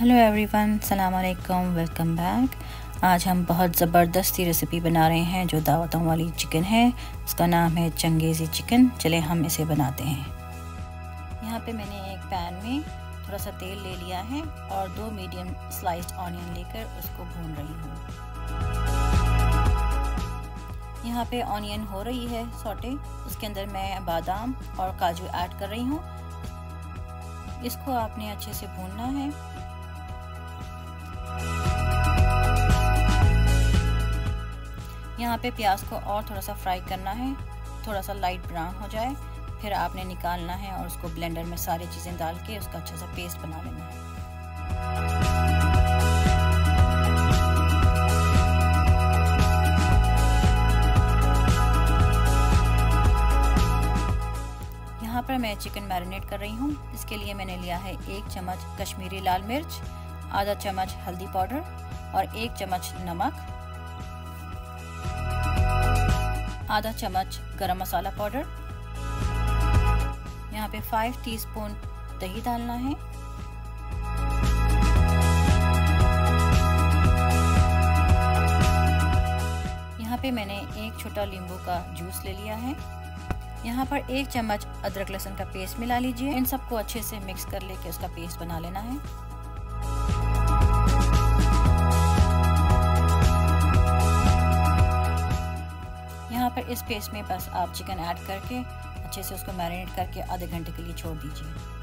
Hello everyone सलाम अलैकुम welcome back आज हम बहुत ज़बरदस्ती रेसिपी बना रहे हैं जो दावतों वाली चिकन है। उसका नाम है चंगेज़ी चिकन चले, हम इसे बनाते हैं। यहाँ पे मैंने एक पैन में थोड़ा सा तेल ले लिया है और दो मीडियम स्लाइस्ड ऑनियन लेकर उसको भून रही हूँ। यहाँ पे ऑनियन हो रही है सोटे उसके अंदर मैं बादाम और काजू ऐड कर रही हूँ। इसको आपने अच्छे से भूनना है। यहाँ पे प्याज को और थोड़ा सा फ्राई करना है। थोड़ा सा लाइट ब्राउन हो जाए, फिर आपने निकालना है और उसको ब्लेंडर में सारी चीज़ें डाल के उसका अच्छा सा पेस्ट बना लेना है। यहाँ पर मैं चिकन मैरिनेट कर रही हूँ। इसके लिए मैंने लिया है एक चम्मच कश्मीरी लाल मिर्च आधा चम्मच हल्दी पाउडर और एक चम्मच नमक, आधा चम्मच गरम मसाला पाउडर। यहाँ पे फाइव टीस्पून दही डालना है। यहाँ पे मैंने एक छोटा नींबू का जूस ले लिया है। यहाँ पर एक चम्मच अदरक लहसुन का पेस्ट मिला लीजिए। इन सबको अच्छे से मिक्स कर लेके उसका पेस्ट बना लेना है। यहाँ पर इस पेस्ट में बस आप चिकन ऐड करके, अच्छे से उसको मैरिनेट करके आधे घंटे के लिए छोड़ दीजिए।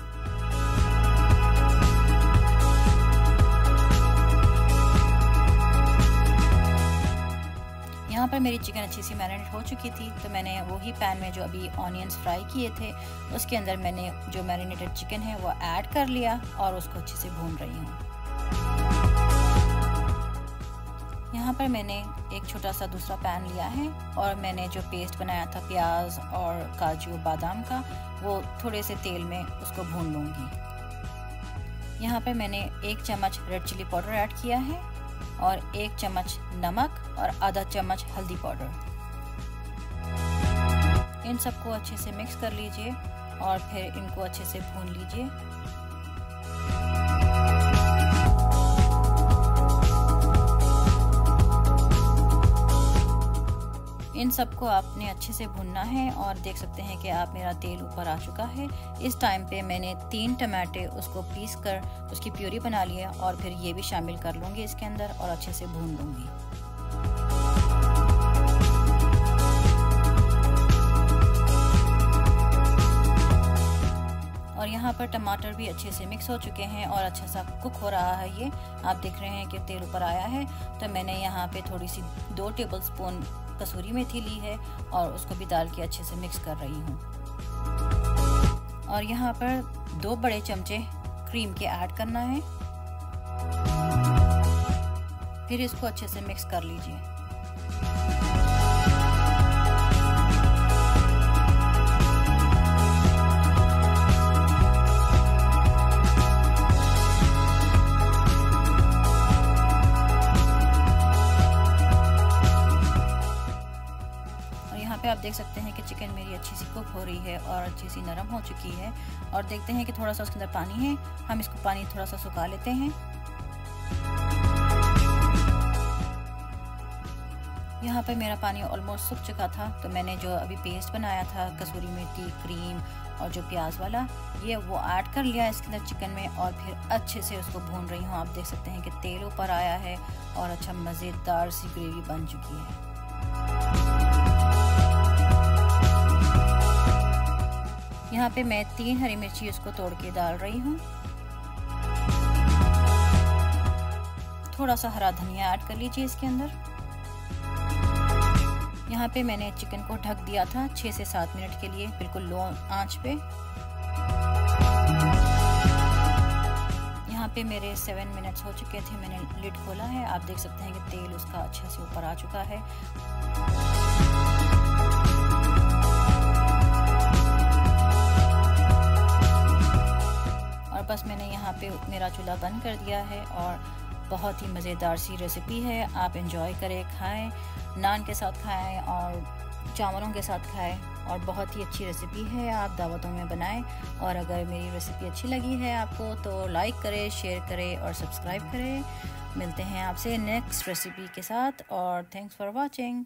यहाँ पर मेरी चिकन अच्छी सी मैरिनेट हो चुकी थी तो मैंने वही पैन में जो अभी ऑनियंस फ्राई किए थे, उसके अंदर मैंने जो मैरिनेटेड चिकन है, वो ऐड कर लिया और उसको अच्छे से भून रही हूँ। यहाँ पर मैंने एक छोटा सा दूसरा पैन लिया है और मैंने जो पेस्ट बनाया था प्याज और काजू बादाम का, वो थोड़े से तेल में उसको भून लूँगी। यहाँ पर मैंने एक चम्मच रेड चिली पाउडर ऐड किया है और एक चम्मच नमक और आधा चम्मच हल्दी पाउडर इन सबको अच्छे से मिक्स कर लीजिए और फिर इनको अच्छे से भून लीजिए। इन सबको आपने अच्छे से भुनना है और देख सकते हैं कि आप मेरा तेल ऊपर आ चुका है। इस टाइम पे मैंने तीन टमाटे उसको पीस कर उसकी प्यूरी बना लिया और फिर ये भी शामिल कर लूँगी इसके अंदर और अच्छे से भून लूँगी। और यहाँ पर टमाटर भी अच्छे से मिक्स हो चुके हैं और अच्छा सा कुक हो रहा है ये। आप देख रहे हैं कि तेल ऊपर आया है। तो मैंने यहाँ पे थोड़ी सी दो टेबल स्पून कसूरी मेथी ली है और उसको भी डाल के अच्छे से मिक्स कर रही हूँ। और यहाँ पर दो बड़े चमचे क्रीम के ऐड करना है। फिर इसको अच्छे से मिक्स कर लीजिए। पे आप देख सकते हैं कि चिकन मेरी अच्छी सी कुक हो रही है और अच्छी सी नरम हो चुकी है। और देखते हैं कि थोड़ा सा उसके अंदर पानी है। हम इसको पानी थोड़ा सा सुखा लेते हैं। यहाँ पर मेरा पानी ऑलमोस्ट सूख चुका था तो मैंने जो अभी पेस्ट बनाया था, कसूरी मेथी क्रीम और जो प्याज वाला, ये वो ऐड कर लिया इसके अंदर चिकन में और फिर अच्छे से उसको भून रही हूँ। आप देख सकते हैं कि तेल ऊपर आया है और अच्छा मज़ेदार सी ग्रेवी बन चुकी है। यहाँ पे मैं तीन हरी मिर्ची उसको तोड़ के डाल रही हूँ। थोड़ा सा हरा धनिया ऐड कर लीजिए इसके अंदर। यहाँ पे मैंने चिकन को ढक दिया था छः से सात मिनट के लिए बिल्कुल लो आँच पे। यहाँ पे मेरे सेवन मिनट्स हो चुके थे, मैंने लिड खोला है। आप देख सकते हैं कि तेल उसका अच्छे से ऊपर आ चुका है। मेरा चूल्हा बंद कर दिया है और बहुत ही मज़ेदार सी रेसिपी है। आप इंजॉय करें, खाएँ, नान के साथ खाएँ और चावलों के साथ खाएँ और बहुत ही अच्छी रेसिपी है। आप दावतों में बनाएँ और अगर मेरी रेसिपी अच्छी लगी है आपको तो लाइक करें शेयर करें और सब्सक्राइब करें। मिलते हैं आपसे नेक्स्ट रेसिपी के साथ और थैंक्स फॉर वॉचिंग